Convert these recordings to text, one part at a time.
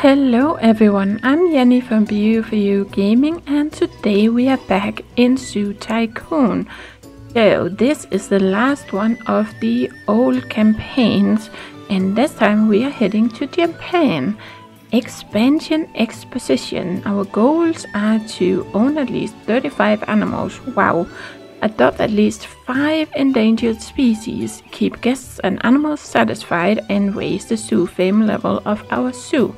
Hello everyone, I'm Jenny from BU4U Gaming and today we are back in Zoo Tycoon. So, this is the last one of the old campaigns and this time we are heading to Japan. Expansion Exposition. Our goals are to own at least 35 animals. Wow, adopt at least 5 endangered species, keep guests and animals satisfied, and raise the zoo fame level of our zoo.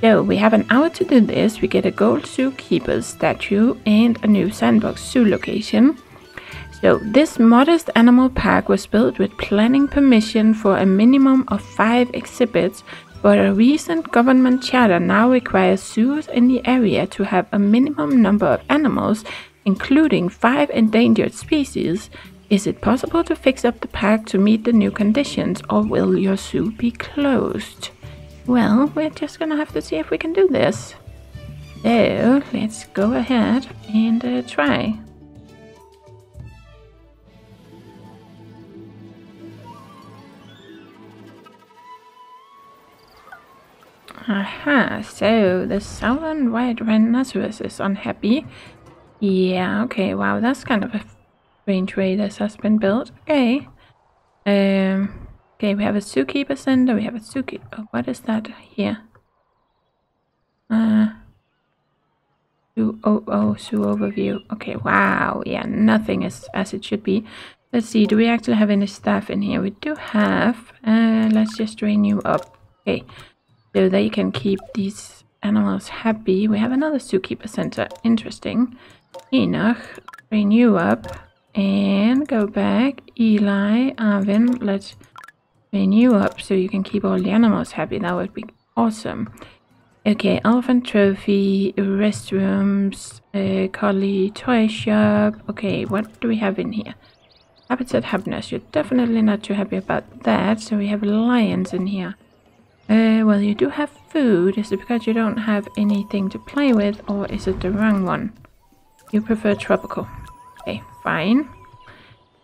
So we have an hour to do this. We get a gold zookeeper statue and a new sandbox zoo location. So this modest animal park was built with planning permission for a minimum of 5 exhibits, but a recent government charter now requires zoos in the area to have a minimum number of animals including five endangered species, is it possible to fix up the park to meet the new conditions or will your zoo be closed? Well, we're just gonna have to see if we can do this. So, let's go ahead and uh, try. Aha, so the southern white rhinoceros is unhappy yeah, okay, wow, that's kind of a strange way this has been built. Okay. Um, okay, we have a zookeeper center, we have a zookeeper. Oh, what is that here? Uh, zoo, oh, oh, zoo overview. Okay, wow, yeah, nothing is as it should be. Let's see, do we actually have any staff in here? We do have. Uh, let's just train you up. Okay, so they can keep these animals happy. We have another zookeeper center. Interesting. Enoch, train you up and go back. Eli, Arvin, let's you up so you can keep all the animals happy. That would be awesome. Okay, elephant trophy, restrooms, uh, collie, toy shop. Okay, what do we have in here? Habitat happiness. You're definitely not too happy about that. So we have lions in here. Uh, well, you do have food. Is it because you don't have anything to play with or is it the wrong one? You prefer tropical. Okay, fine.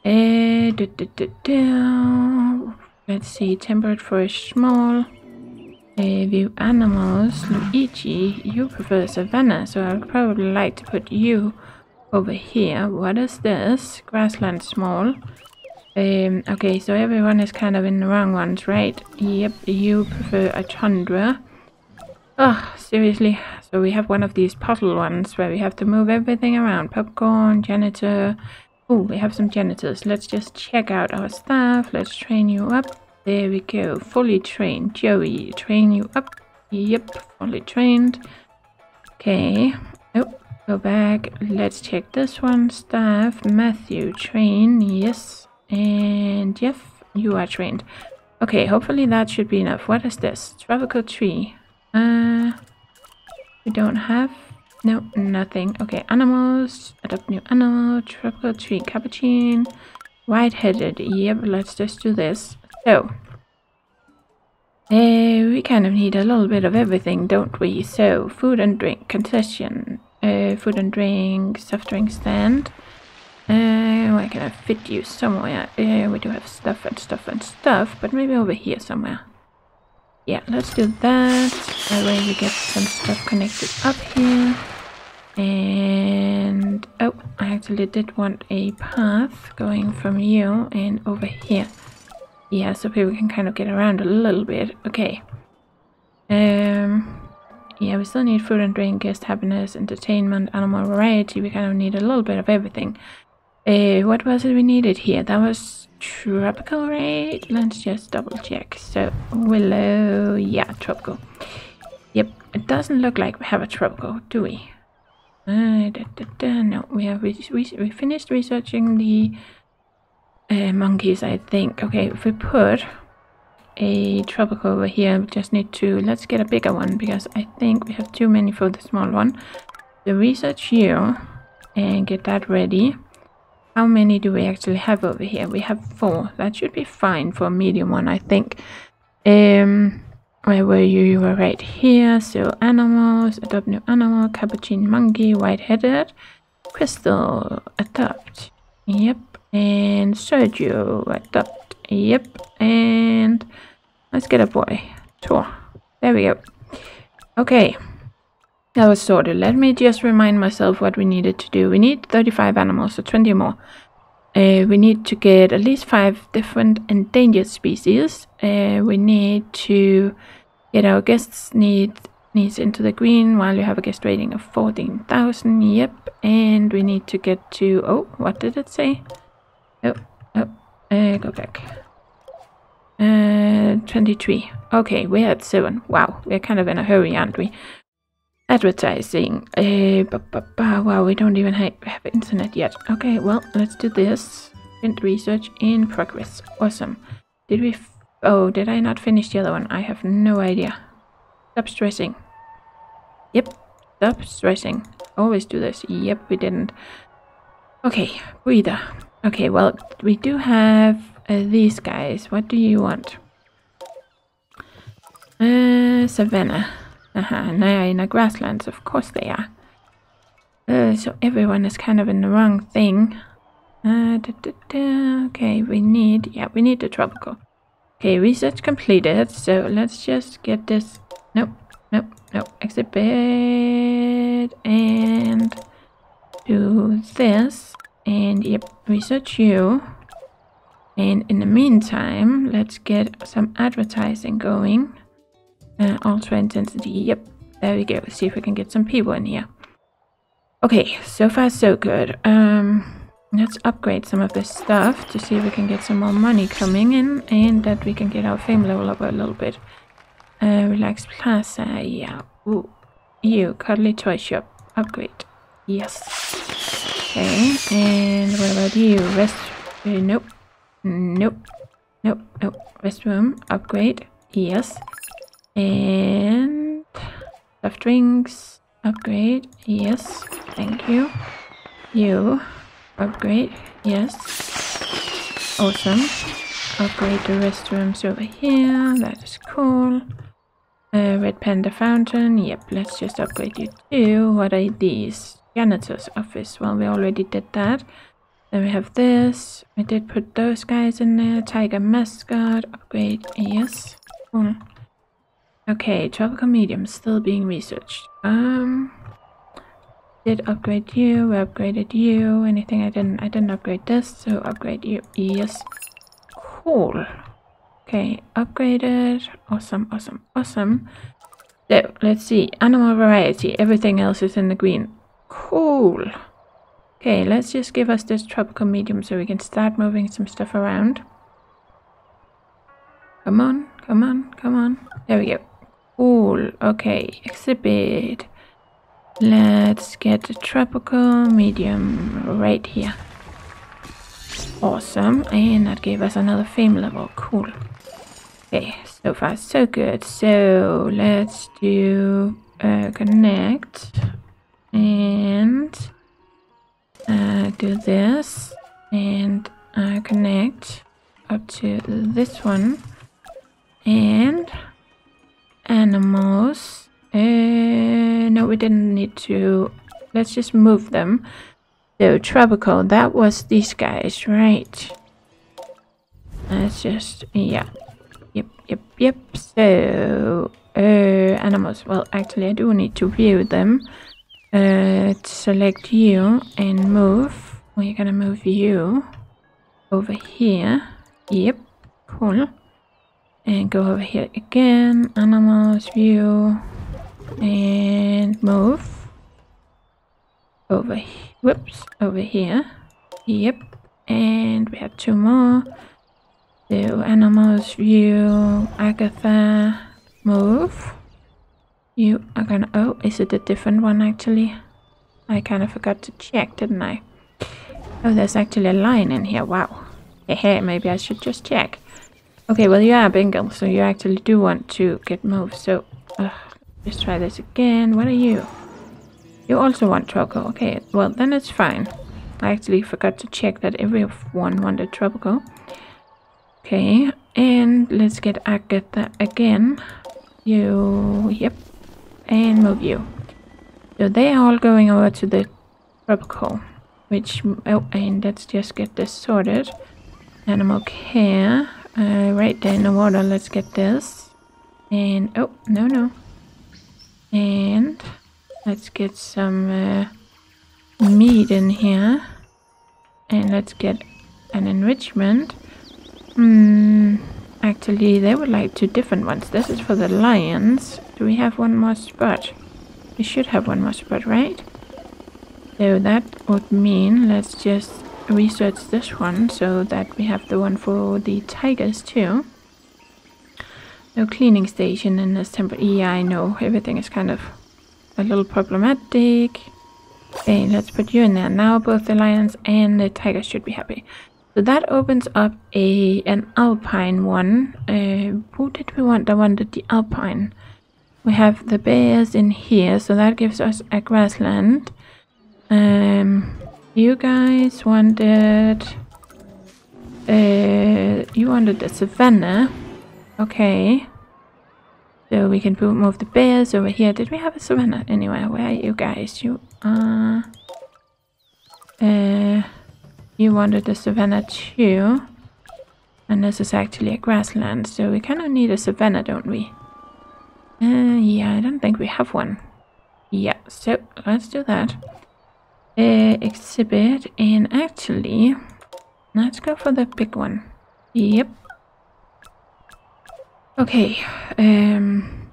Uh, do, do, do, Let's see, temperate forest small. Uh, view animals. Luigi, you prefer savanna, so I would probably like to put you over here. What is this? Grassland small. Um, okay, so everyone is kind of in the wrong ones, right? Yep, you prefer a tundra. Oh, seriously. So we have one of these puzzle ones where we have to move everything around. Popcorn, janitor. Oh, we have some janitors. Let's just check out our staff. Let's train you up. There we go. Fully trained. Joey, train you up. Yep, fully trained. Okay. Oh, go back. Let's check this one. Staff, Matthew, train. Yes. And Jeff, you are trained. Okay, hopefully that should be enough. What is this? Tropical tree. Uh, we don't have. No, nothing. Okay, animals. Adopt new animal. Tropical tree. Capuchin. White-headed. Yep, let's just do this. So, uh, we kind of need a little bit of everything, don't we? So, food and drink, concession, uh, food and drink, soft drink stand. Uh, where can I fit you somewhere? Uh, we do have stuff and stuff and stuff, but maybe over here somewhere. Yeah, let's do that. That way we get some stuff connected up here. And, oh, I actually did want a path going from you and over here. Yeah, so people can kind of get around a little bit. Okay. Um, yeah, we still need food and drink, guest happiness, entertainment, animal variety. We kind of need a little bit of everything. Uh, what was it we needed here? That was tropical, right? Let's just double check. So, willow, yeah, tropical. Yep, it doesn't look like we have a tropical, do we? Uh, da, da, da. No, we have we, we, finished researching the uh, monkeys, I think. Okay, if we put a tropical over here, we just need to, let's get a bigger one because I think we have too many for the small one. The research here and get that ready. How many do we actually have over here? We have four. That should be fine for a medium one, I think. Um, where were you? You were right here. So animals, adopt new animal, capuchin monkey, white-headed, crystal, adopt. Yep. And Sergio, adopt. Yep. And let's get a boy. Tor. There we go. Okay. That was sorted. Let me just remind myself what we needed to do. We need 35 animals, so 20 more. Uh, we need to get at least five different endangered species. Uh, we need to get our guests need needs into the green while you have a guest rating of 14,000. Yep. And we need to get to... Oh, what did it say? Oh, oh, uh, go back. Uh, 23. Okay, we're at 7. Wow, we're kind of in a hurry, aren't we? Advertising. Uh, wow, we don't even ha have internet yet. Okay, well, let's do this. Print research in progress. Awesome. Did we... oh, did I not finish the other one? I have no idea. Stop stressing. Yep, stop stressing. Always do this. Yep, we didn't. Okay, breather. Okay, well, we do have uh, these guys. What do you want? Uh, savannah. Uh-huh, they're in the grasslands, of course they are. Uh, so everyone is kind of in the wrong thing. Uh, da, da, da. Okay, we need, yeah, we need the tropical. Okay, research completed, so let's just get this, nope, nope, nope, exhibit, and do this, and yep, research you. And in the meantime, let's get some advertising going. Uh, ultra intensity. Yep, there we go. Let's See if we can get some people in here. Okay, so far so good. Um, let's upgrade some of this stuff to see if we can get some more money coming in and that we can get our fame level up a little bit. Uh, relax plaza. Yeah. Ooh. You, cuddly toy shop. Upgrade. Yes. Okay, and what about you? Rest. Uh, nope. Nope. Nope. Nope. Restroom. Upgrade. Yes. And soft drinks upgrade. Yes, thank you. You upgrade. Yes. Awesome. Upgrade the restrooms over here. That is cool. Uh, Red Panda Fountain. Yep, let's just upgrade you too. What are these? Janitor's office. Well, we already did that. Then we have this. We did put those guys in there. Tiger mascot. Upgrade. Yes. Cool. Okay, tropical medium still being researched. Um, did upgrade you, we upgraded you, anything I didn't, I didn't upgrade this, so upgrade you, yes. Cool. Okay, upgraded, awesome, awesome, awesome. So, let's see, animal variety, everything else is in the green. Cool. Okay, let's just give us this tropical medium so we can start moving some stuff around. Come on, come on, come on. There we go. Cool. Okay, exhibit. Let's get the tropical medium right here. Awesome. And that gave us another fame level. Cool. Okay, so far so good. So let's do uh, connect and uh, do this and uh, connect up to this one and animals. Uh, no, we didn't need to. Let's just move them. So, tropical, that was these guys, right? Let's just, yeah. Yep, yep, yep. So, uh, animals. Well, actually, I do need to view them. Uh, select you and move. We're gonna move you over here. Yep, cool and go over here again animals view and move. Over whoops over here. Yep and we have two more. So animals view agatha move. You are gonna oh is it a different one actually? I kind of forgot to check didn't i? Oh there's actually a line in here wow. Hey maybe i should just check Okay, well you are Bengal, so you actually do want to get moved. So, uh, let's try this again. What are you? You also want tropical. Okay, well then it's fine. I actually forgot to check that everyone wanted tropical. Okay, and let's get Agatha again. You, yep, and move you. So they are all going over to the tropical, which, oh, and let's just get this sorted. Animal care. Uh, right there in the water, let's get this. And, oh, no, no. And let's get some uh, meat in here. And let's get an enrichment. Hmm, actually, they would like two different ones. This is for the lions. Do we have one more spot? We should have one more spot, right? So that would mean let's just research this one so that we have the one for the tigers too. No cleaning station in this temple. Yeah, I know. Everything is kind of a little problematic. Okay, let's put you in there. Now both the lions and the tigers should be happy. So that opens up a an alpine one. Uh, who did we want? I wanted the alpine. We have the bears in here, so that gives us a grassland. Um, you guys wanted... Uh, you wanted the savannah. Okay. So we can move the bears over here. Did we have a savannah anywhere? Where are you guys? You are... Uh, you wanted the savannah too. And this is actually a grassland, so we kind of need a savannah, don't we? Uh, yeah, I don't think we have one. Yeah, so let's do that. Uh, exhibit, and actually, let's go for the big one. Yep. Okay, um,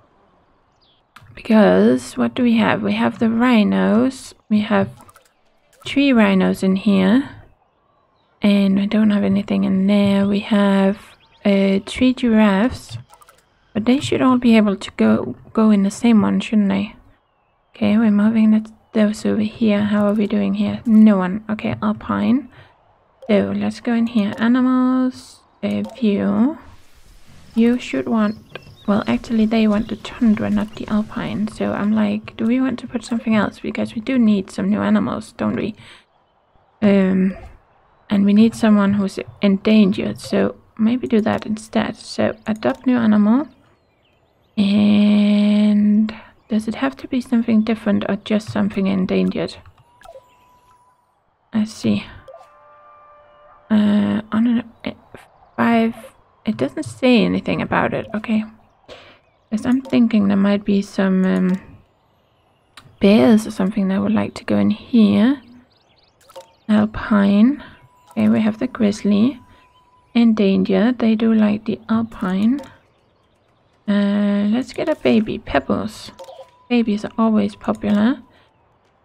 because what do we have? We have the rhinos, we have three rhinos in here, and I don't have anything in there. We have uh, three giraffes, but they should all be able to go go in the same one, shouldn't they? Okay, we're moving that, those over here. How are we doing here? No one. Okay, alpine. So let's go in here. Animals, uh, view. You should want... Well, actually they want the tundra, not the alpine. So I'm like, do we want to put something else? Because we do need some new animals, don't we? Um, and we need someone who's endangered. So maybe do that instead. So adopt new animal. And does it have to be something different or just something endangered? Let's see. Uh, on a, eh, five it doesn't say anything about it, okay. Because I'm thinking there might be some um, bears or something that would like to go in here. Alpine. Okay, we have the grizzly. Endangered. They do like the alpine. Uh, let's get a baby. Pebbles. Babies are always popular.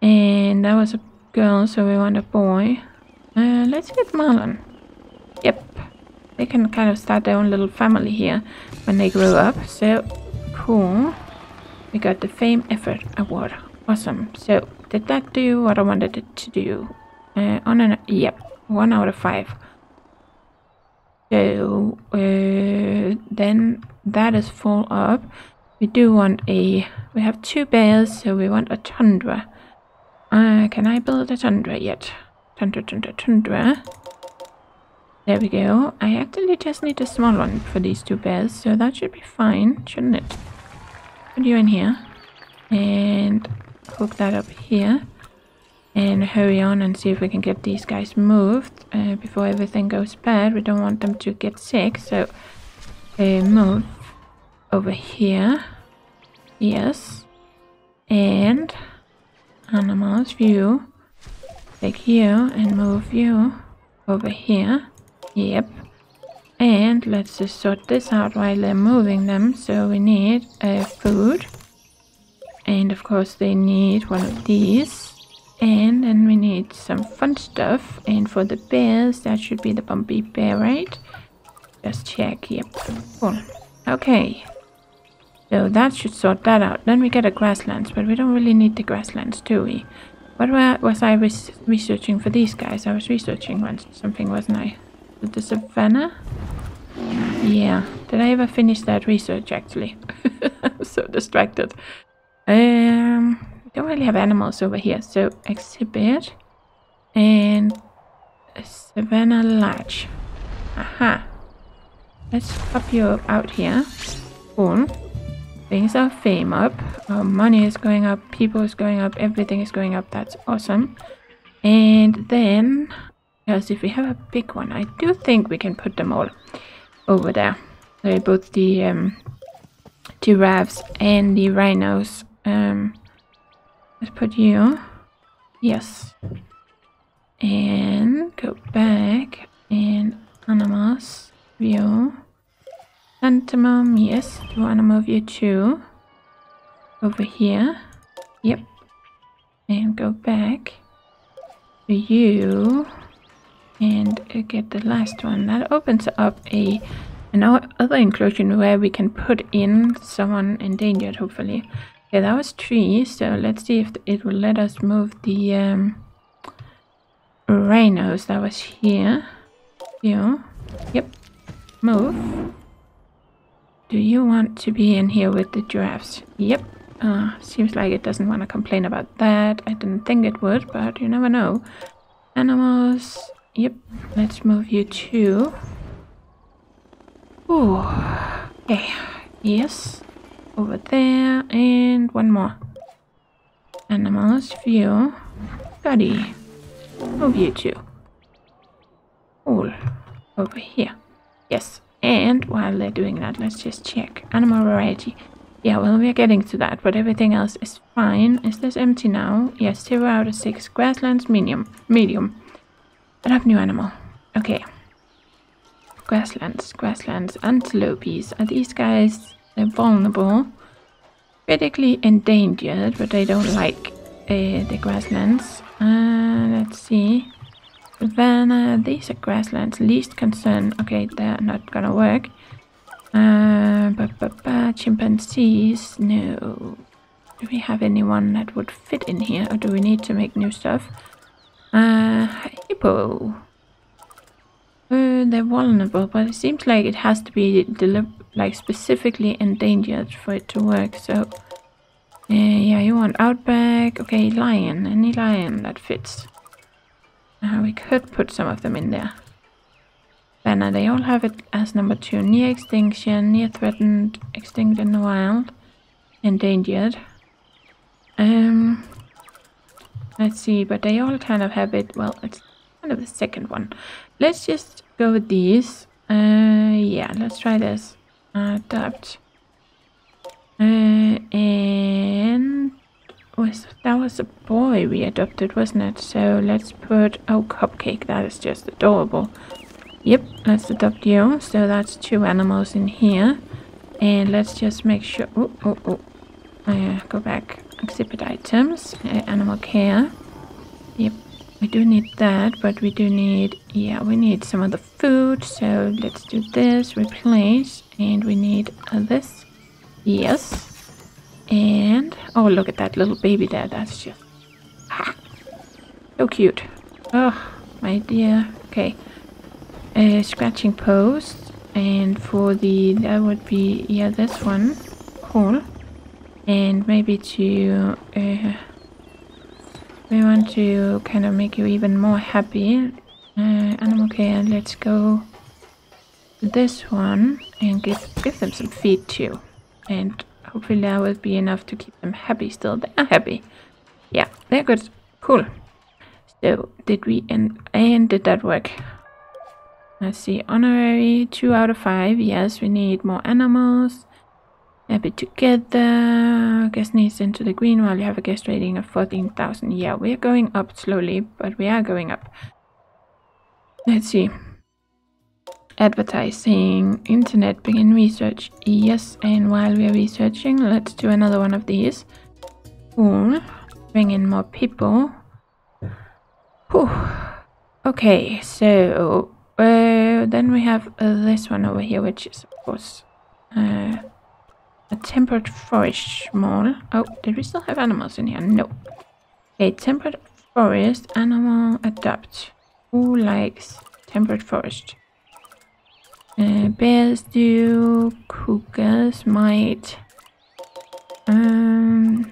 And that was a girl, so we want a boy. Uh, let's get Marlon. Yep, they can kind of start their own little family here when they grow up. So cool. We got the Fame Effort Award. Awesome. So did that do what I wanted it to do? Uh, on an yep, one out of five. So uh, then that is full up. We do want a. We have two bears, so we want a tundra. Uh, can I build a tundra yet? Tundra, tundra, tundra. There we go. I actually just need a small one for these two bears, so that should be fine, shouldn't it? Put you in here. And hook that up here. And hurry on and see if we can get these guys moved uh, before everything goes bad. We don't want them to get sick, so uh, move over here. Yes. And animals view. Take you and move you over here. Yep. And let's just sort this out while they're moving them. So we need a food. And of course they need one of these. And then we need some fun stuff. And for the bears, that should be the bumpy bear, right? Just check. Yep. Cool. Okay. So that should sort that out. Then we get a grasslands, but we don't really need the grasslands, do we? What was I researching for these guys? I was researching once something, wasn't I? the savannah? Yeah. Did I ever finish that research actually? I'm so distracted. Um, don't really have animals over here. So exhibit and savannah lodge. Aha. Let's pop you out here. Cool. Things are fame up. Our money is going up. People is going up. Everything is going up. That's awesome. And then Yes, if we have a big one, I do think we can put them all over there. So both the um, giraffes and the rhinos Um, let's put you. Yes. And go back and animals view. Antimum, yes. Do want to move you to over here. Yep. And go back to you and get the last one. That opens up a another inclusion where we can put in someone endangered, hopefully. Yeah, that was tree, so let's see if it will let us move the um, rhinos that was here. You. Yep. Move. Do you want to be in here with the giraffes? Yep. Uh, seems like it doesn't want to complain about that. I didn't think it would, but you never know. Animals. Yep. Let's move you too. Ooh. Okay. Yes. Over there. And one more. Animals. View. Buddy. Move you too. All. Over here. Yes. And while they're doing that, let's just check. Animal variety. Yeah, well, we're getting to that, but everything else is fine. Is this empty now? Yes, 0 out of 6. Grasslands, medium. Medium. Adopt new animal. Okay. Grasslands, grasslands, antelopes. Are these guys they're vulnerable? Critically endangered, but they don't like uh, the grasslands. Uh, let's see. Savannah, these are grasslands. Least concern. Okay, they're not gonna work. Uh, ba, ba, ba, chimpanzees. No. Do we have anyone that would fit in here, or do we need to make new stuff? Uh, hippo. Uh, they're vulnerable, but it seems like it has to be like specifically endangered for it to work. So, uh, yeah, you want outback. Okay, lion. Any lion that fits. Uh, we could put some of them in there. Banner, they all have it as number two. Near extinction, near threatened, extinct in the wild, endangered. Um, let's see, but they all kind of have it, well, it's kind of the second one. Let's just go with these. Uh, yeah, let's try this. Adopt. Uh, and was that was a boy we adopted, wasn't it? So let's put oh cupcake. That is just adorable. Yep, let's adopt you. So that's two animals in here, and let's just make sure. Oh oh oh. Uh, go back. Exhibit items. Uh, animal care. Yep, we do need that, but we do need yeah we need some of the food. So let's do this. Replace, and we need uh, this. Yes. And, oh, look at that little baby there. That's just, ah, so cute. Oh, my dear. Okay. A scratching post. And for the, that would be, yeah, this one. Cool. And maybe to, uh, we want to kind of make you even more happy. Uh, animal care, let's go this one and give, give them some feed too. And Hopefully that will be enough to keep them happy still. They are happy. Yeah, they're good. Cool. So, did we end, and did that work? Let's see, honorary, 2 out of 5. Yes, we need more animals. Happy together. Guest needs into the green while you have a guest rating of 14,000. Yeah, we're going up slowly, but we are going up. Let's see advertising, internet, begin research. Yes, and while we're researching, let's do another one of these. Cool. Bring in more people. Whew. Okay, so uh, then we have uh, this one over here, which is of course uh, a temperate forest mall. Oh, did we still have animals in here? No. Okay, temperate forest, animal adopt. Who likes temperate forest? Uh, bears do, cougars might. Um,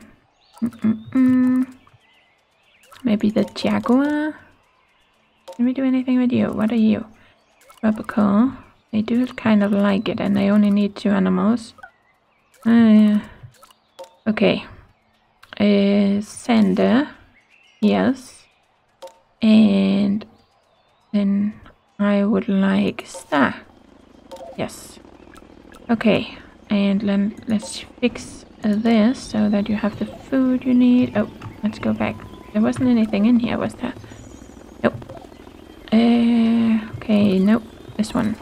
mm -mm -mm. Maybe the jaguar? Can we do anything with you? What are you? Rubber They do kind of like it and they only need two animals. Uh, okay. Uh, Sander. Yes. And then I would like Star. Yes. Okay. and then let's fix this so that you have the food you need. Oh, let's go back. There wasn't anything in here, was there? Nope. Uh, okay, nope. This one.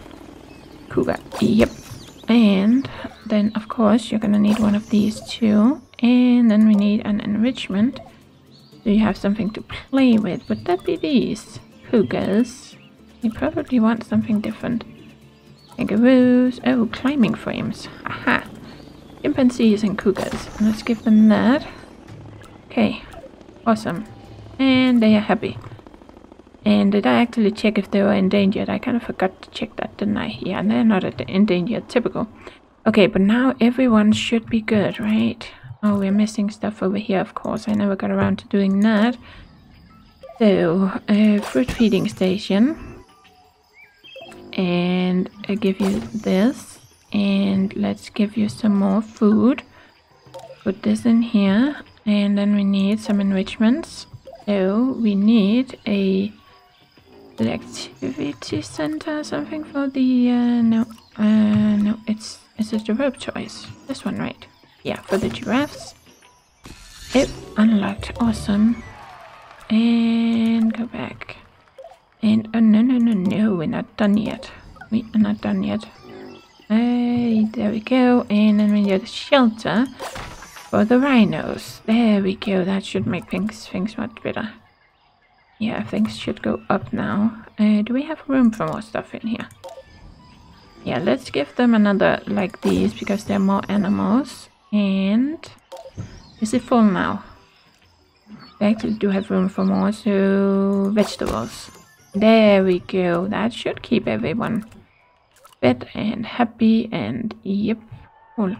Cougar. Yep. And then, of course, you're gonna need one of these too. And then we need an enrichment. So you have something to play with. Would that be these? Cougars. You probably want something different. Kangaroos. Oh, climbing frames. Aha. Chimpanzees and cougars. Let's give them that. Okay. Awesome. And they are happy. And did I actually check if they were endangered? I kind of forgot to check that, didn't I? Yeah, they're not endangered. Typical. Okay, but now everyone should be good, right? Oh, we're missing stuff over here, of course. I never got around to doing that. So, uh, fruit feeding station and I give you this and let's give you some more food. Put this in here and then we need some enrichments. So we need a activity center or something for the uh, no uh, no it's it's a giraffe choice. This one right? Yeah for the giraffes. It unlocked awesome. And go back and oh no no no no, we're not done yet. We are not done yet. Hey, there we go. And then we need a shelter for the rhinos. There we go. That should make things things much better. Yeah, things should go up now. Uh, do we have room for more stuff in here? Yeah, let's give them another like these because they're more animals. And is it full now? We actually do have room for more, so vegetables. There we go. That should keep everyone fed and happy and yep. Cool.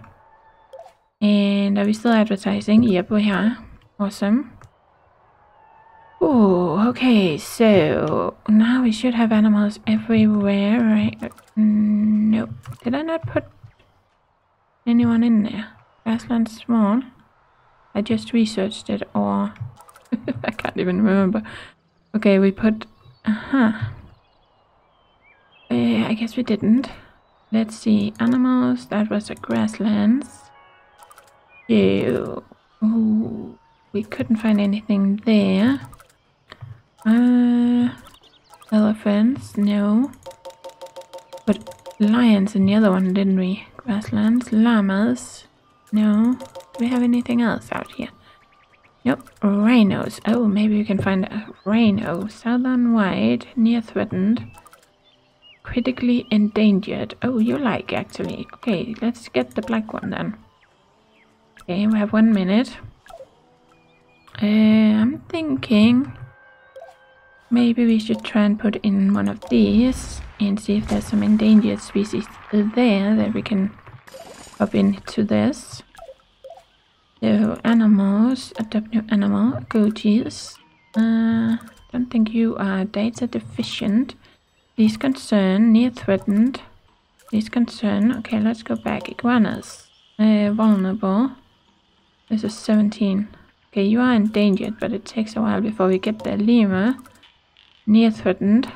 And are we still advertising? Yep, we are. Awesome. Oh, okay, so now we should have animals everywhere, right? Mm, nope. Did I not put anyone in there? Grassland small. I just researched it, or I can't even remember. Okay, we put uh-huh. Uh, I guess we didn't. Let's see. Animals. That was a grasslands. Ew. Ooh. We couldn't find anything there. Uh, elephants. No. But lions in the other one, didn't we? Grasslands. Llamas. No. Do we have anything else out here? Nope, rhinos. Oh, maybe we can find a rhino. Southern white, near threatened. Critically endangered. Oh, you like actually. Okay, let's get the black one then. Okay, we have one minute. Uh, I'm thinking maybe we should try and put in one of these and see if there's some endangered species there that we can pop into this. So animals, adopt new animal, goatees. Uh, don't think you are data deficient. Least concern, near threatened. Least concern. Okay, let's go back. Iguanas. Uh, vulnerable. This is 17. Okay, you are endangered, but it takes a while before we get there. Lemur. Near threatened.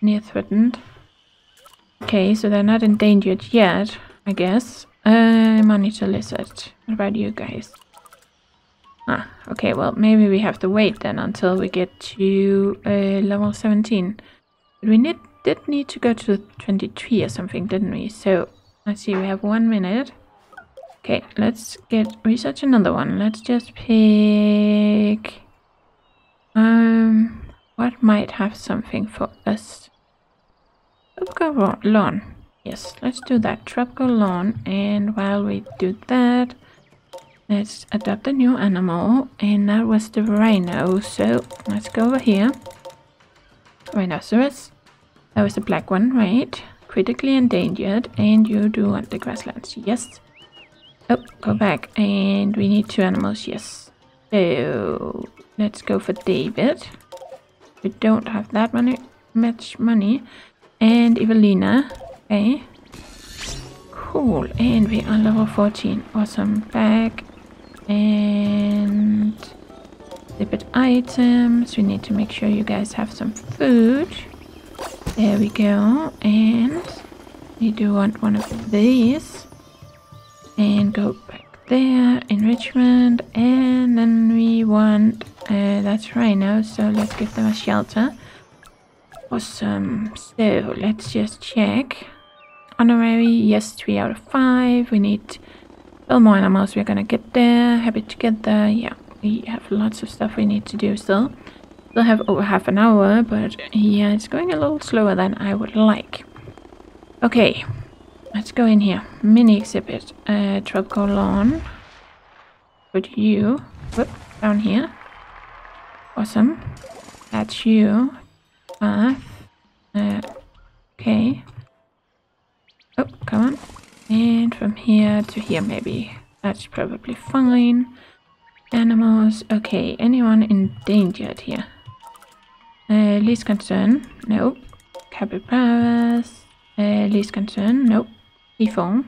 Near threatened. Okay, so they're not endangered yet, I guess. Uh, monitor lizard. What about you guys? Ah, okay, well, maybe we have to wait then until we get to uh, level 17. But we need, did need to go to 23 or something, didn't we? So, let's see, we have one minute. Okay, let's get research another one. Let's just pick... Um, what might have something for us? Tropical lawn. Yes, let's do that. Tropical lawn. And while we do that, let's adopt a new animal. And that was the rhino. So let's go over here. Rhinoceros. That was the black one, right? Critically endangered. And you do want the grasslands. Yes. Oh, go back. And we need two animals. Yes. So let's go for David. We don't have that money, much money. And Evelina. Okay. Cool. And we are level 14. Awesome. Back. And exhibit items. We need to make sure you guys have some food. There we go. And we do want one of these. And go back there, enrichment, and then we want, uh, that's rhino, so let's give them a shelter. Awesome, so let's just check. Honorary, yes, 3 out of 5. We need well more animals, we're gonna get there. Happy to get there, yeah. We have lots of stuff we need to do still. Still have over half an hour, but yeah, it's going a little slower than I would like. Okay, let's go in here. Mini exhibit, uh, tropical lawn. Put you, whoop, down here. Awesome. That's you. Path. Uh, okay. Oh, come on. And from here to here maybe. That's probably fine. Animals. Okay, anyone endangered here? Uh, least concern. Nope. Capybaras. Uh, least concern. Nope. Default.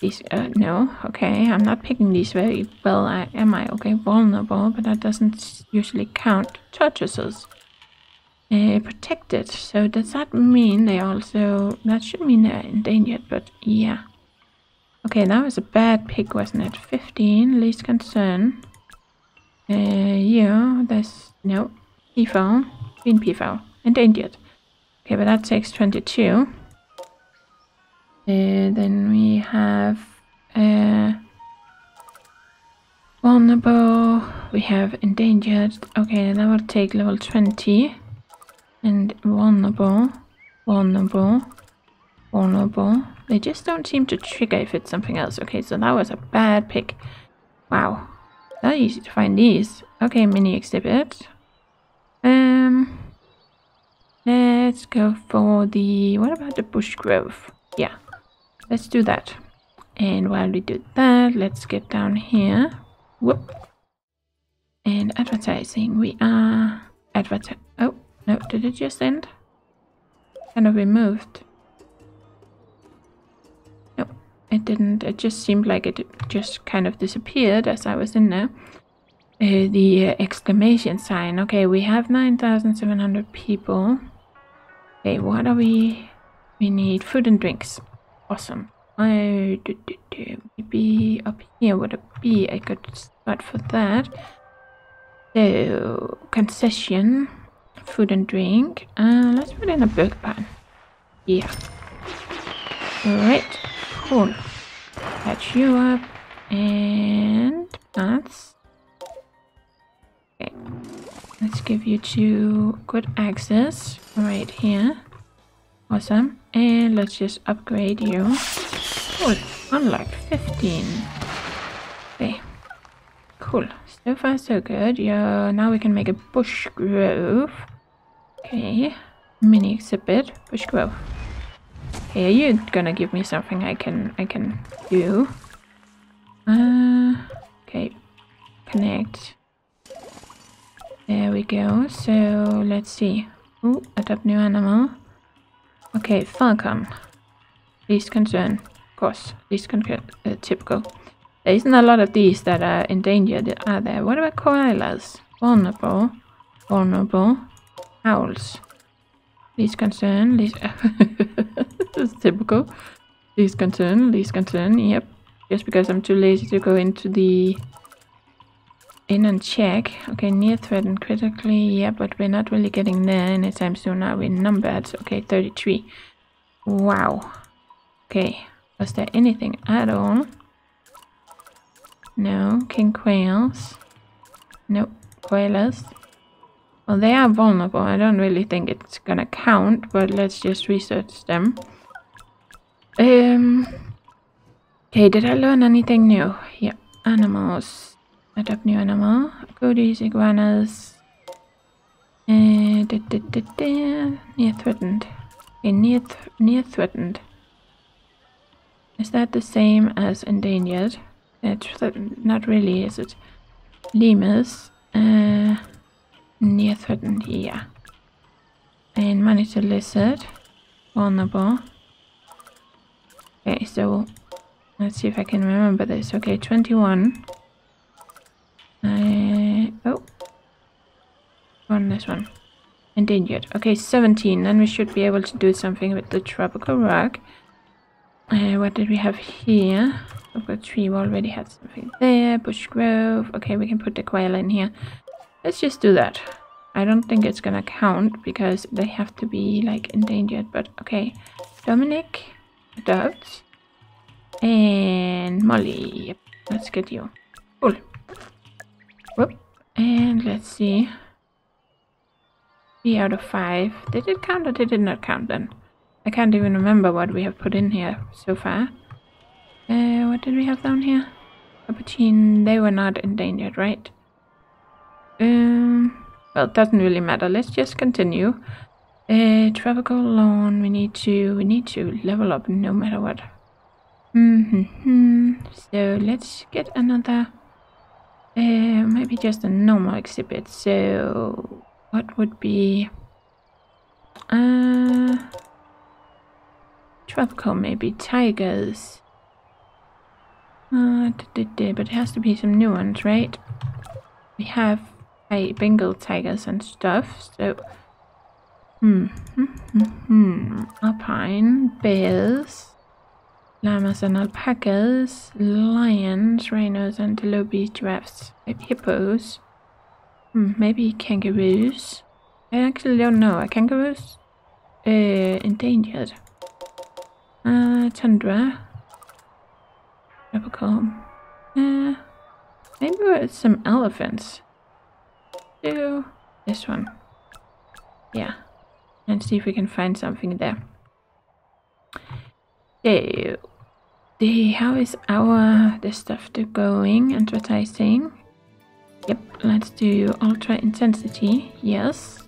These, uh, no. Okay, I'm not picking these very well, uh, am I? Okay, vulnerable, but that doesn't usually count. Tortoises. Uh, protected. So does that mean they also... That should mean they're endangered, but yeah. Okay, that was a bad pick, wasn't it? 15, least concern. Uh, yeah, there's... No. Peafowl. Green peafowl. Endangered. Okay, but that takes 22. Uh, then we have... Uh, vulnerable. We have endangered. Okay, that will take level 20. And vulnerable. Vulnerable. Vulnerable. They just don't seem to trigger if it's something else. Okay, so that was a bad pick. Wow. Not easy to find these. Okay, mini exhibit. Um, let's go for the... What about the bush grove? Yeah, let's do that. And while we do that, let's get down here. Whoop. And advertising. We are... Advertise... No, did it just end? Kind of removed. It didn't, it just seemed like it just kind of disappeared as I was in there. Uh, the uh, exclamation sign. Okay, we have 9,700 people. Okay, what are we? We need food and drinks. Awesome. I do, do, do. Maybe up here would it be a good spot for that. So, concession, food and drink. Uh, let's put in a burger pan. Yeah. Alright. Cool. Patch you up. And that's... Okay. Let's give you two good access right here. Awesome. And let's just upgrade you. Cool. Unlocked 15. Okay. Cool. So far so good. Yeah, now we can make a bush grove. Okay. Mini exhibit. Bush grove. Hey, are you gonna give me something I can I can do? Uh, okay, connect. There we go. So let's see. Ooh, adopt new animal. Okay, Falcon. Least concern, of course. Least concern, uh, typical. There isn't a lot of these that are endangered, are there? What about koalas? Vulnerable. Vulnerable. Owls. Least concern. Least. That's typical. Least concern, least concern, yep. Just because I'm too lazy to go into the in and check. Okay, near threatened critically, yeah, but we're not really getting there anytime soon now. We're numbered. Okay, 33. Wow. Okay, was there anything at all? No, king quails. Nope, koalas. Well, they are vulnerable. I don't really think it's gonna count, but let's just research them. Um. Okay, did I learn anything new? Yeah, animals. Adopt new animal. Goodies, iguanas. Uh, da, da, da, da. Near threatened. Okay, near, th near threatened. Is that the same as endangered? It's not really, is it? Lemurs. Uh, near threatened, yeah. And monitor lizard. Vulnerable. Okay, so let's see if I can remember this. Okay, 21. Uh, oh. On this one. Endangered. Okay, 17. Then we should be able to do something with the tropical rock. Uh, what did we have here? I've got tree, we already had something there. Bush grove. Okay, we can put the quail in here. Let's just do that. I don't think it's gonna count because they have to be like endangered, but okay. Dominic adopts. And Molly. Yep, let's get you. Cool. Whoop. And let's see. Three out of five. Did it count or did it not count then? I can't even remember what we have put in here so far. Uh, what did we have down here? Capuchin, they were not endangered, right? Um, well, it doesn't really matter. Let's just continue. Uh, tropical lawn, we need to, we need to level up no matter what. Mm hmm So let's get another, uh, maybe just a normal exhibit. So what would be, uh, tropical maybe, tigers. Uh, but it has to be some new ones, right? We have Bengal tigers and stuff, so... Hmm, hmm, hmm, hmm. Alpine, bears, llamas and alpacas, lions, rhinos, antelope, giraffes, hippos. Hmm, maybe kangaroos. I actually don't know. Are kangaroos uh, endangered? Uh, tundra. Tropical. Uh, maybe some elephants. Do this one. Yeah. And see if we can find something there. So, the, how is our the stuff to going? Advertising. Yep, let's do ultra intensity. Yes.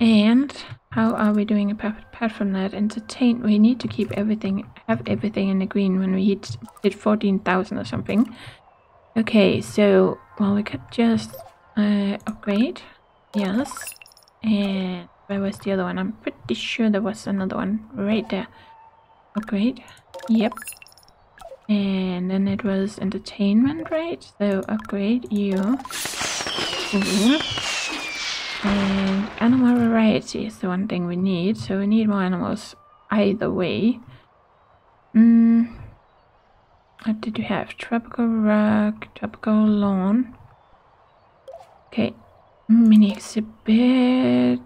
And how are we doing apart from that? Entertain. We need to keep everything, have everything in the green when we hit, hit 14,000 or something. Okay, so, well, we could just uh, upgrade. Yes. And where was the other one? I'm pretty sure there was another one right there. Upgrade. Yep. And then it was entertainment, right? So upgrade you. And animal variety is the one thing we need. So we need more animals either way. Mm. What did you have? Tropical rock, tropical lawn. Okay. Mini exhibit.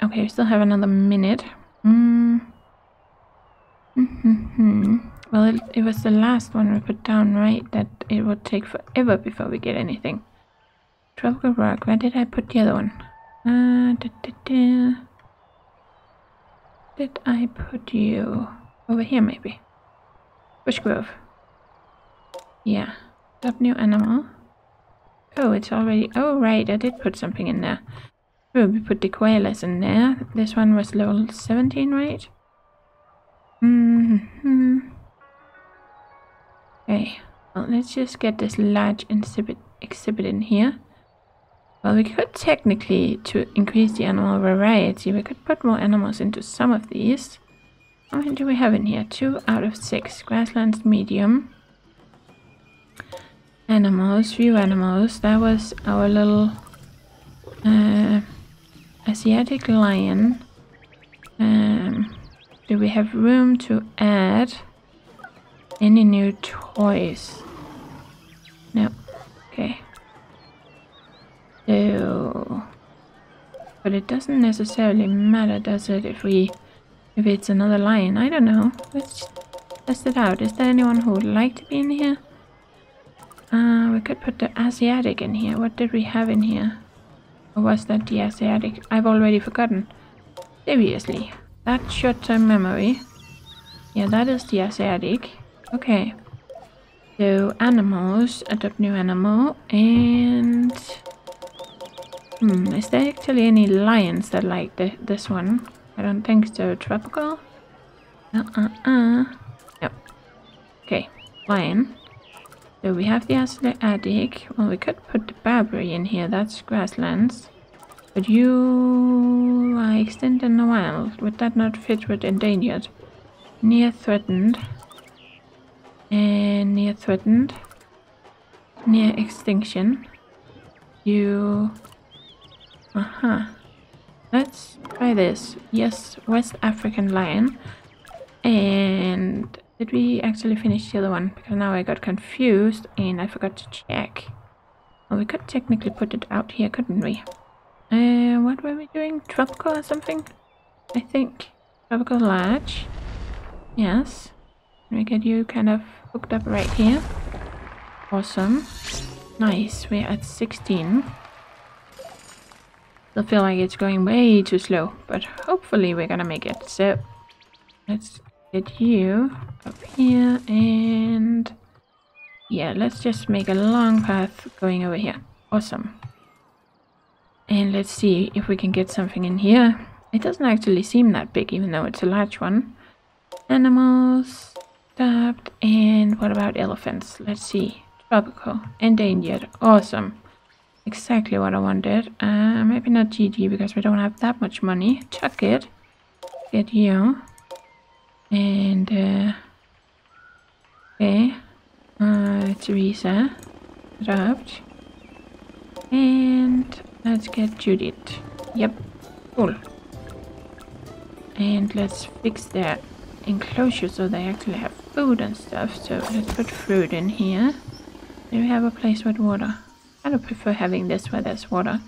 Okay, we still have another minute. Mm. Mm -hmm. Well, it, it was the last one we put down, right? That it would take forever before we get anything. Tropical rock. Where did I put the other one? Uh, da, da, da. Did I put you over here maybe? Bush Grove. Yeah. Top new animal. Oh, it's already... Oh, right, I did put something in there. Oh, we put the koalas in there. This one was level 17, right? Mm hmm Okay, well, let's just get this large exhibit, exhibit in here. Well, we could technically, to increase the animal variety, we could put more animals into some of these. How many do we have in here? Two out of six. Grasslands medium. Animals, few animals. That was our little uh, Asiatic lion. Um, do we have room to add any new toys? No. Okay. So, but it doesn't necessarily matter, does it, if we, if it's another lion? I don't know. Let's test it out. Is there anyone who would like to be in here? Uh, we could put the Asiatic in here. What did we have in here? Or was that the Asiatic? I've already forgotten. Seriously. That short-term memory. Yeah, that is the Asiatic. Okay. So, animals. Adopt new animal. And... Hmm, is there actually any lions that like the, this one? I don't think so. Tropical? Uh-uh-uh. Yep. Okay, lion. So we have the attic. Well, we could put the Barbary in here. That's grasslands. But you are extinct in the wild. Would that not fit with endangered? Near threatened. And near threatened. Near extinction. You uh-huh. Let's try this. Yes, West African lion. And Did we actually finish the other one? Because now I got confused and I forgot to check. Well, we could technically put it out here, couldn't we? Uh, what were we doing? Tropical or something? I think. Tropical large. Yes. We get you kind of hooked up right here? Awesome. Nice, we're at 16. I feel like it's going way too slow, but hopefully we're gonna make it. So, let's get you up here and... Yeah, let's just make a long path going over here. Awesome. And let's see if we can get something in here. It doesn't actually seem that big, even though it's a large one. Animals, stopped, and what about elephants? Let's see. Tropical, endangered, awesome. Exactly what I wanted. Uh, maybe not GG because we don't have that much money. Chuck it. Get you. And, uh, okay. Uh, Teresa. And let's get Judith. Yep. Cool. And let's fix their enclosure so they actually have food and stuff. So let's put fruit in here. Do we have a place with water? I don't prefer having this where there's water.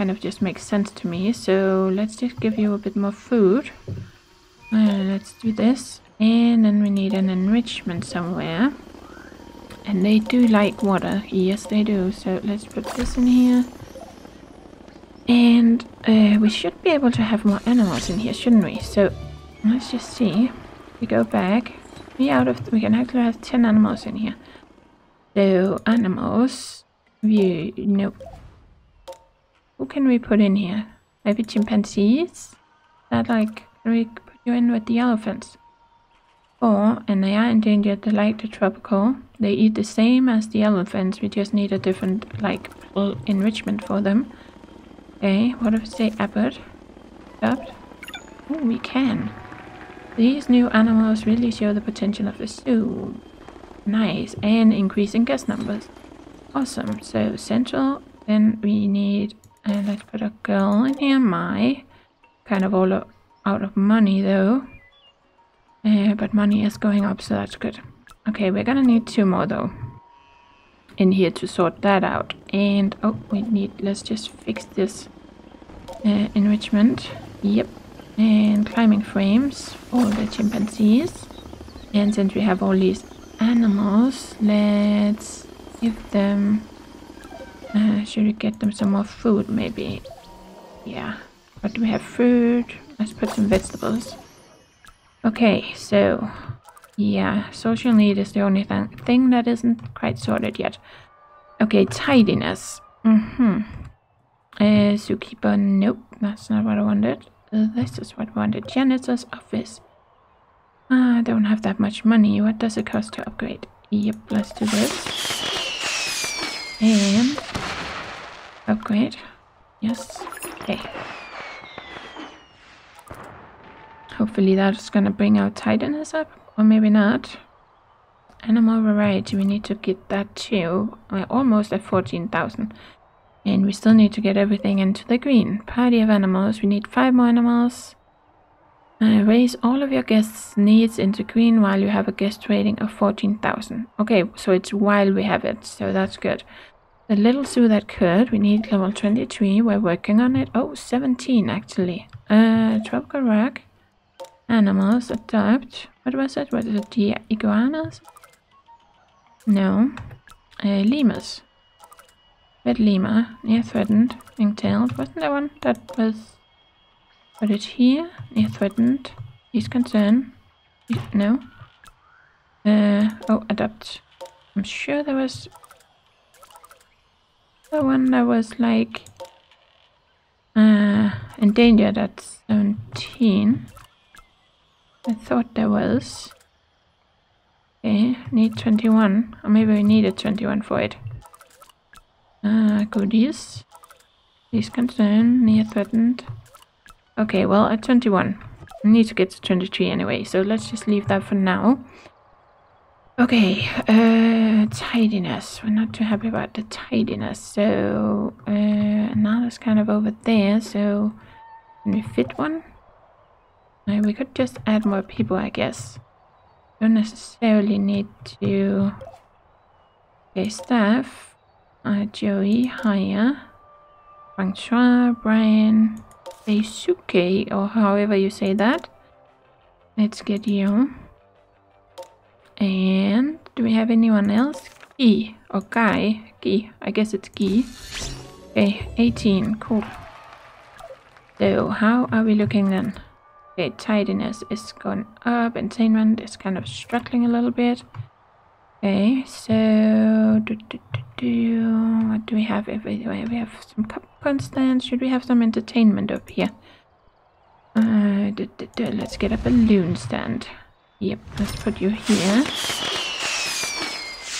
Kind of just makes sense to me. So let's just give you a bit more food. Uh, let's do this. And then we need an enrichment somewhere. And they do like water. Yes, they do. So let's put this in here. And uh, we should be able to have more animals in here, shouldn't we? So let's just see. We go back. We out of we can actually have 10 animals in here. So animals. We no. Who can we put in here? Maybe chimpanzees? That like can we put you in with the elephants? Or and they are endangered, like the tropical. They eat the same as the elephants, we just need a different like enrichment for them. Okay, what if we say abbot? Adopt? Oh, we can. These new animals really show the potential of the zoo. Nice, and increasing guest numbers. Awesome, so central, then we need, uh, let's put a girl in here, my. Kind of all out of money though. Uh, but money is going up, so that's good. Okay, we're gonna need two more though. In here to sort that out. And, oh, we need, let's just fix this uh, enrichment. Yep. And climbing frames for the chimpanzees. And since we have all these animals, let's give them... Uh, should we get them some more food, maybe? Yeah. But we have food. Let's put some vegetables. Okay, so... Yeah, social need is the only th thing that isn't quite sorted yet. Okay, tidiness. Mm-hmm. Uh, zookeeper, nope, that's not what I wanted. Uh, this is what I wanted. Janitor's office. Uh, I don't have that much money. What does it cost to upgrade? Yep, let's do this. And upgrade. Yes. Okay. Hopefully that's gonna bring our tidiness up, or maybe not. Animal variety, we need to get that too. We're almost at 14,000. And we still need to get everything into the green. Party of animals. We need five more animals. Uh, raise all of your guests' needs into green while you have a guest rating of 14,000. Okay, so it's while we have it, so that's good. The little zoo that could, we need level 23, we're working on it. Oh, 17 actually. Uh, tropical rock. Animals, adopt. What was it? Was it the iguanas? No. Uh, lemurs. Red lemur, near threatened, ring-tailed. Wasn't there one that was... Put it here, near threatened. Least concern. No. Uh, oh, adopt. I'm sure there was... The one that was like... Uh, endangered at 17. I thought there was. Okay, need 21. Or maybe we needed 21 for it. Uh, goodies. Least concern, near threatened. Okay, well, at 21. I need to get to 23 anyway, so let's just leave that for now. Okay, uh, tidiness. We're not too happy about the tidiness, so uh, now it's kind of over there, so can we fit one? Uh, we could just add more people, I guess. Don't necessarily need to... Okay, staff. Uh, Joey, hire. Francois, Brian, Daisuke, or however you say that. Let's get you. And do we have anyone else? Or Guy? Guy, I guess it's Guy. Okay, 18, cool. So how are we looking then? Okay, tidiness is going up, entertainment is kind of struggling a little bit. Okay, so do, do, do, do, what do we have? We have some constants. Should we have some entertainment up here? Uh, do, do, do, let's get a balloon stand. Yep, let's put you here.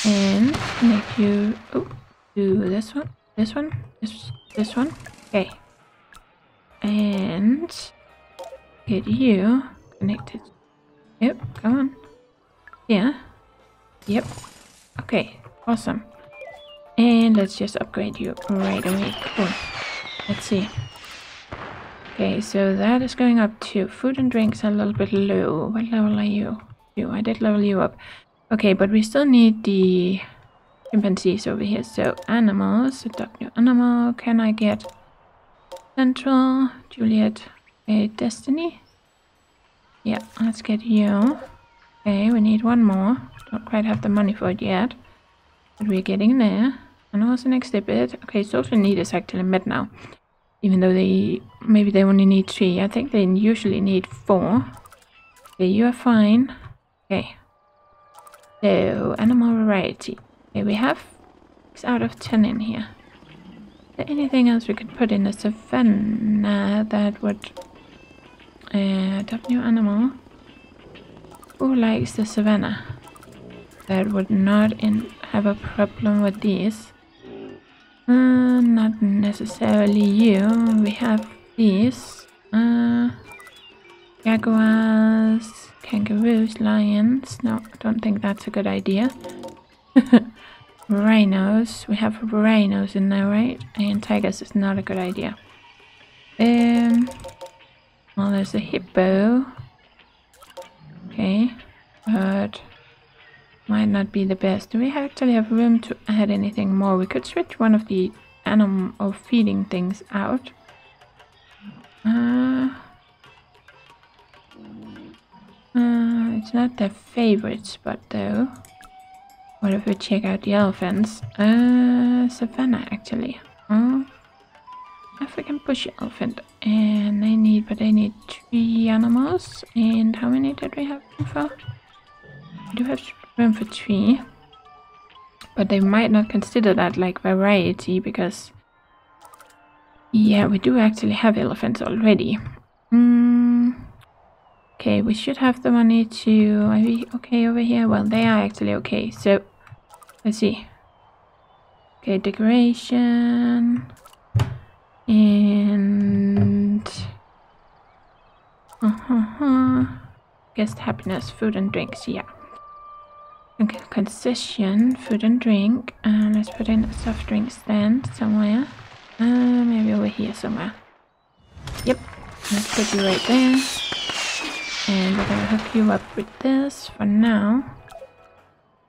And make you oh, do this one, this one, this this one. Okay. And get you connected. Yep, come on. Yeah. Yep. Okay, awesome. And let's just upgrade you right away. Cool. Let's see. Okay, so that is going up to food and drinks a little bit low. What level are you? You, I did level you up. Okay, but we still need the chimpanzees over here. So animals, adopt new animal. Can I get Central, Juliet, a Destiny? Yeah, let's get you. Okay, we need one more. Don't quite have the money for it yet. But we're getting there. And also an exhibit. Okay, social need is actually met now. Even though they, maybe they only need three. I think they usually need four. Okay, you are fine. Okay. So, animal variety. Okay, we have 6 out of 10 in here. Is there anything else we could put in the savannah that would... Uh, new animal. Who likes the savannah? That would not in have a problem with these. Uh, not necessarily you. We have these. Uh, jaguars, kangaroos, lions. No, I don't think that's a good idea. rhinos. We have rhinos in there, right? And tigers is not a good idea. Um, well, there's a hippo. Okay, but might not be the best. Do we actually have room to add anything more? We could switch one of the animal or feeding things out. Uh, uh, it's not their favorite spot though. What if we check out the elephants? Uh, savannah actually. Uh, African bush elephant. And they need, but they need three animals. And how many did we have before? We do have room for three. But they might not consider that like variety because... Yeah, we do actually have elephants already. Mm, okay, we should have the money to... Are we okay over here? Well, they are actually okay. So Let's see. Okay, decoration. And... Uh -huh. Guest happiness, food and drinks, yeah. Okay, concession, food and drink. Uh, let's put in a soft drink stand somewhere. Uh, maybe over here somewhere. Yep, let's put you right there. And we're gonna hook you up with this for now.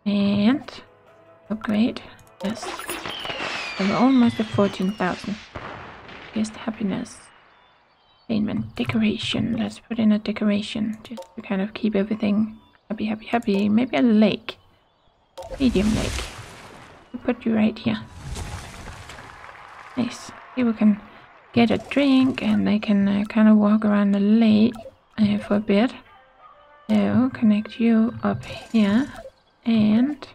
And Upgrade. Yes. So we're almost at 14,000. Guest happiness. Payment. Decoration. Let's put in a decoration. Just to kind of keep everything happy, happy, happy. Maybe a lake. Medium lake. We'll put you right here. Nice. People can get a drink and they can uh, kind of walk around the lake uh, for a bit. So connect you up here and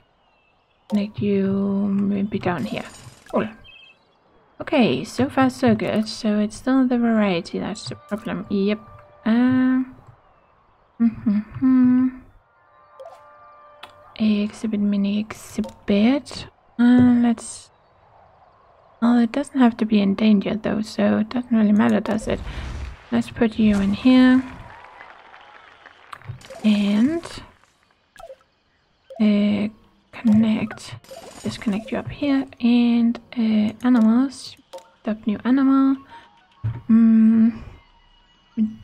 connect you maybe down here. Cool. Okay, so far so good. So it's still the variety that's the problem. Yep. Um. Mm -hmm -hmm. Exhibit mini exhibit. Uh, let's. Well, it doesn't have to be endangered though, so it doesn't really matter, does it? Let's put you in here. And. Uh, connect disconnect you up here and uh, animals stop new animal mm,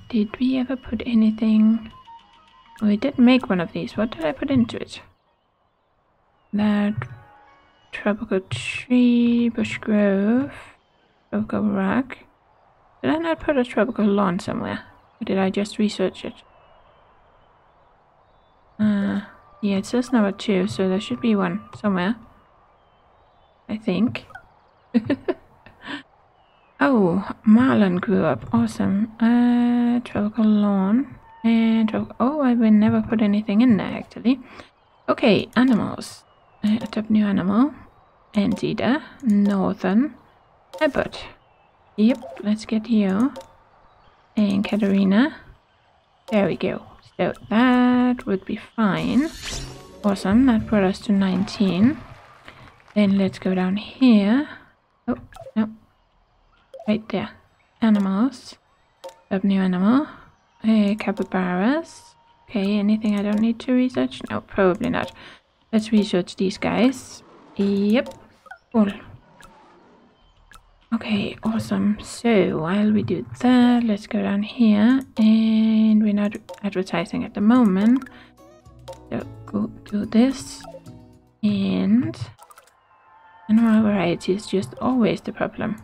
Did we ever put anything? We did make one of these. What did I put into it? That tropical tree, bush grove, tropical rock. Did I not put a tropical lawn somewhere? Or did I just research it? Uh, yeah, it says number two, so there should be one somewhere. I think. oh, Marlon grew up. Awesome. Uh, tropical lawn. And, oh, I will never put anything in there, actually. Okay, animals. Uh, top new animal. Antida. Northern. Abbott. Yep, let's get you. And Katarina. There we go. So that would be fine. Awesome, that brought us to 19. Then let's go down here. Oh, no. Right there. Animals. Up new animal. Uh, capybaras. Okay, anything I don't need to research? No, probably not. Let's research these guys. Yep. Cool. Okay, awesome. So while we do that, let's go down here. And we're not advertising at the moment. So go do this. And animal variety is just always the problem.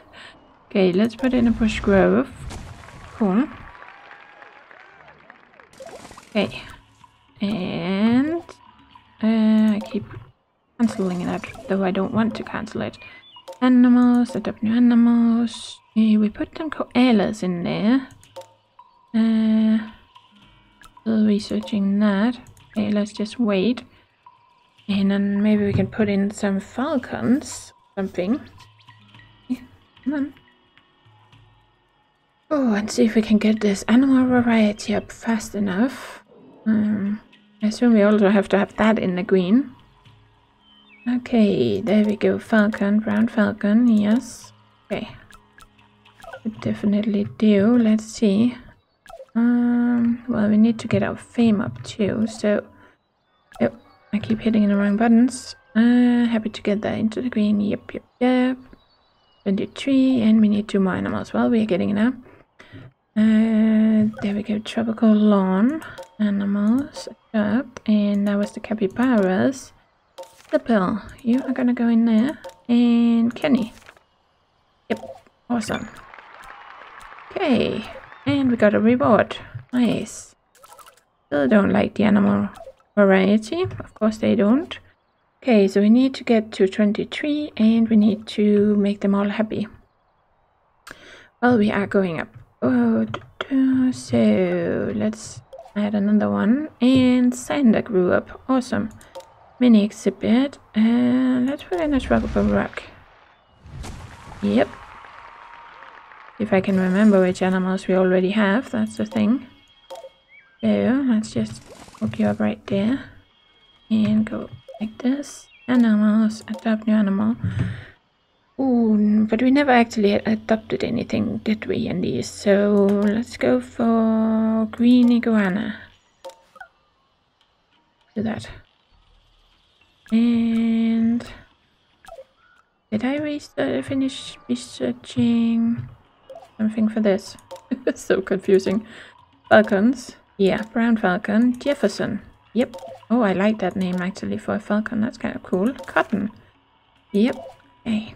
okay, let's put in a bush grove. Cool. Okay. And uh, I keep cancelling that, though I don't want to cancel it. Animals, set up new animals. We put some koalas in there. Uh, still researching that. Okay, let's just wait. And then maybe we can put in some falcons. Something. Yeah, come on. Oh, and see if we can get this animal variety up fast enough. Um, I assume we also have to have that in the green. Okay, there we go. Falcon, brown falcon, yes. Okay. We definitely do. Let's see. Um, well, we need to get our fame up too, so... Yep, I keep hitting the wrong buttons. Uh, happy to get that into the green. Yep, yep, yep. 23, and we need two more animals. Well, we are getting it now. Uh, there we go. Tropical lawn animals up, and that was the capybaras the pill. You are gonna go in there. And Kenny. Yep, awesome. Okay, and we got a reward. Nice. Still don't like the animal variety. Of course they don't. Okay, so we need to get to 23 and we need to make them all happy. Well, we are going up. Oh, so let's add another one. And Sander grew up. Awesome mini exhibit and let's put in a shrub of a rock. Yep. If I can remember which animals we already have, that's the thing. So let's just hook you up right there and go like this. Animals, adopt new animal. But we never actually adopted anything, did we, in these? So let's go for green iguana. Do that. And did I research, uh, finish researching something for this? It's so confusing. Falcons. Yeah, brown falcon. Jefferson. Yep. Oh, I like that name actually for a falcon. That's kind of cool. Cotton. Yep. Hey,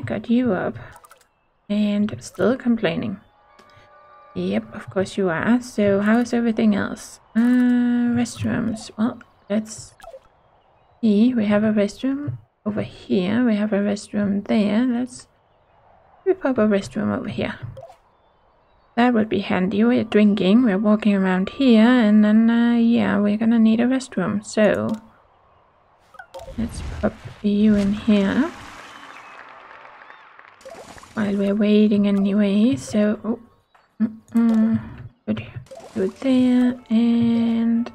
got you up. And still complaining. Yep, of course you are. So how's everything else? Uh, restrooms. Well, let's see. We have a restroom over here. We have a restroom there. Let's we pop a restroom over here. That would be handy. We're drinking, we're walking around here, and then, uh, yeah, we're gonna need a restroom. So, let's pop you in here. While we're waiting anyway, so, oh, mm -mm, good, good there, and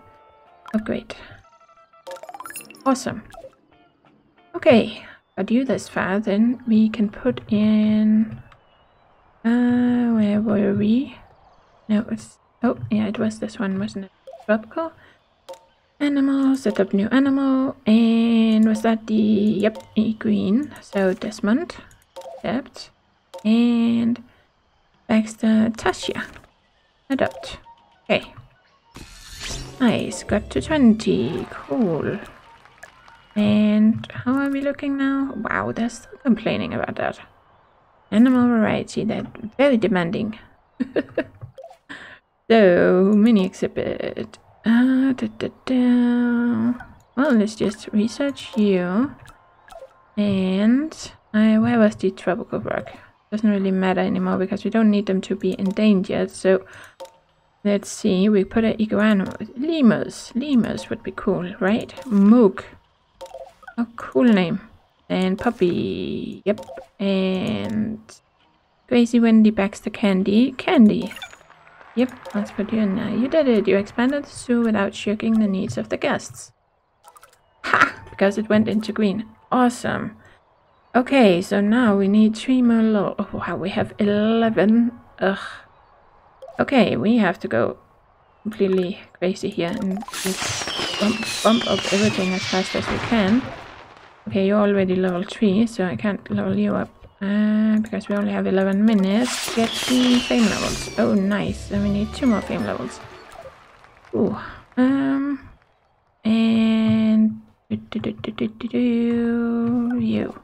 upgrade. Awesome. Okay, got you this far, then we can put in... Uh, where were we? No, it's... Oh, yeah, it was this one, wasn't it? Tropical. Animal, set up new animal, and was that the... Yep, green. So Desmond, accept, and Baxter Tasha. Adopt. Okay. Nice, got to 20. Cool. And how are we looking now? Wow, they're still complaining about that. Animal variety, that very demanding. so, mini exhibit. Uh, da, da, da. Well, let's just research you. And uh, where was the tropical rock? Doesn't really matter anymore because we don't need them to be endangered. So let's see. We put an iguana. Lemurs. Lemurs would be cool, right? Mook. A cool name. And puppy. Yep. And Crazy Wendy Baxter Candy. Candy. Yep, let's put you in there. You did it. You expanded the zoo without shirking the needs of the guests. Ha! Because it went into green. Awesome. Okay, so now we need three more low. Oh, wow, we have 11. Ugh. Okay, we have to go completely crazy here and just bump, bump up everything as fast as we can. Okay, you're already level 3, so I can't level you up. Uh, because we only have 11 minutes. Get the fame levels. Oh, nice. And we need two more fame levels. Ooh. Um. And... Do, do, do, you.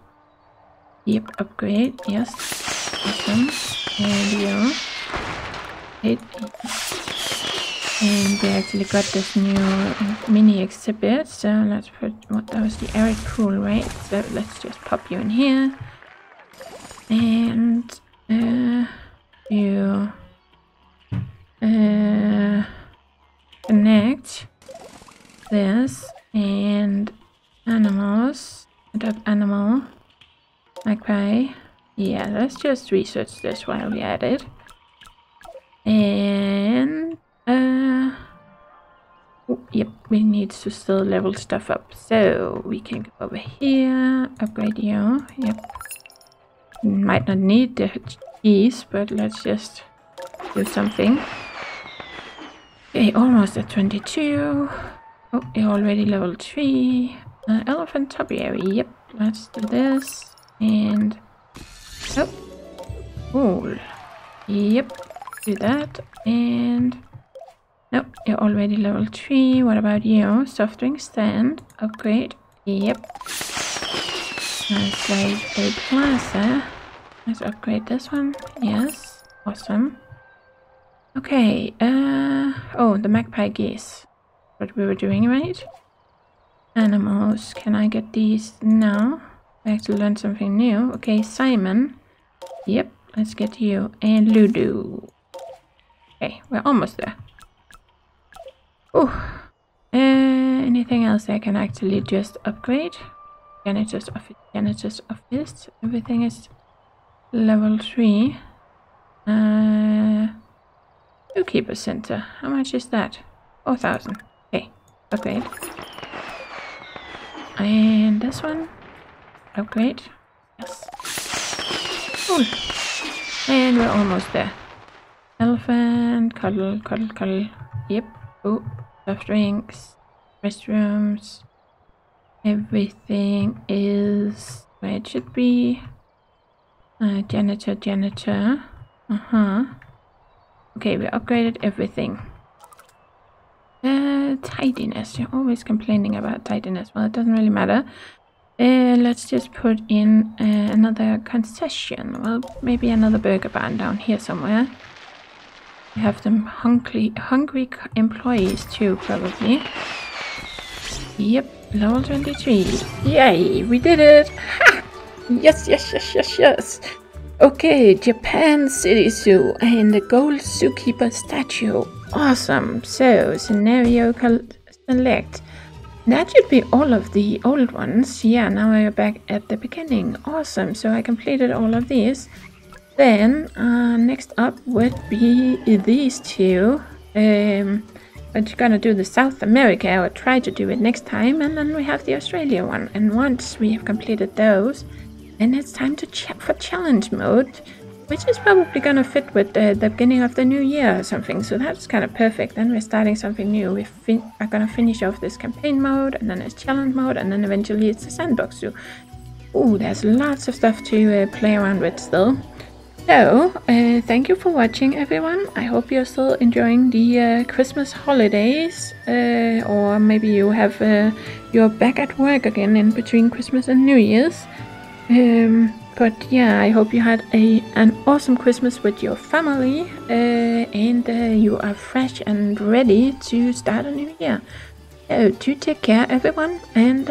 Yep, upgrade. Yes. Awesome. And you. It, and we actually got this new mini exhibit. So let's put... What, that was the arid pool, right? So let's just pop you in here and uh, you uh, connect this and animals adopt animal magpie yeah let's just research this while we at it. And uh oh, yep we need to still level stuff up. So we can go over here upgrade you. Yep might not need the keys, but let's just do something. Okay, almost at 22. Oh, you're already level 3. Uh, elephant topiary, yep. Let's do this. And... Oh. Cool. Yep. Do that. And... Nope, you're already level 3. What about you? Soft drink stand. Upgrade. Yep. Let's like a plaza. Let's upgrade this one. Yes. Awesome. Okay. Uh oh, the magpie geese. What we were doing, right? Animals. Can I get these now? I have to learn something new. Okay, Simon. Yep, let's get you. And Ludo. Okay, we're almost there. Oh. Uh, anything else I can actually just upgrade? Janitor's office. Janitor's office. Everything is level 3. Uh, Zookeeper Center. How much is that? 4,000. Okay, upgrade. And this one? Upgrade. Yes. Cool. And we're almost there. Elephant, cuddle, cuddle, cuddle. Yep. Oh, soft drinks, restrooms. Everything is where it should be. Uh, janitor, janitor. Uh-huh. Okay, we upgraded everything. Uh, tidiness. You're always complaining about tidiness. Well, it doesn't really matter. Uh, let's just put in uh, another concession. Well, maybe another burger barn down here somewhere. We have some hungry, hungry employees too, probably. Yep, level 23. Yay, we did it! Ha! Yes, yes, yes, yes, yes. Okay, Japan City Zoo and the gold zookeeper statue. Awesome. So, scenario select. That should be all of the old ones. Yeah, now we're back at the beginning. Awesome. So I completed all of these. Then, uh, next up would be these two. Um, but gonna do the South America, I will try to do it next time. And then we have the Australia one. And once we have completed those, and it's time to check for challenge mode, which is probably gonna fit with the, beginning of the new year or something. So that's kind of perfect. Then we're starting something new. We are gonna finish off this campaign mode, and then it's challenge mode, and then eventually it's the sandbox. So, oh, there's lots of stuff to uh, play around with still. So, uh, thank you for watching, everyone. I hope you're still enjoying the uh, Christmas holidays, uh, or maybe you have uh, you're back at work again in between Christmas and New Year's. Um, but yeah, I hope you had a an awesome Christmas with your family, uh, and uh, you are fresh and ready to start a new year. So, to take care, everyone, and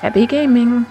happy gaming.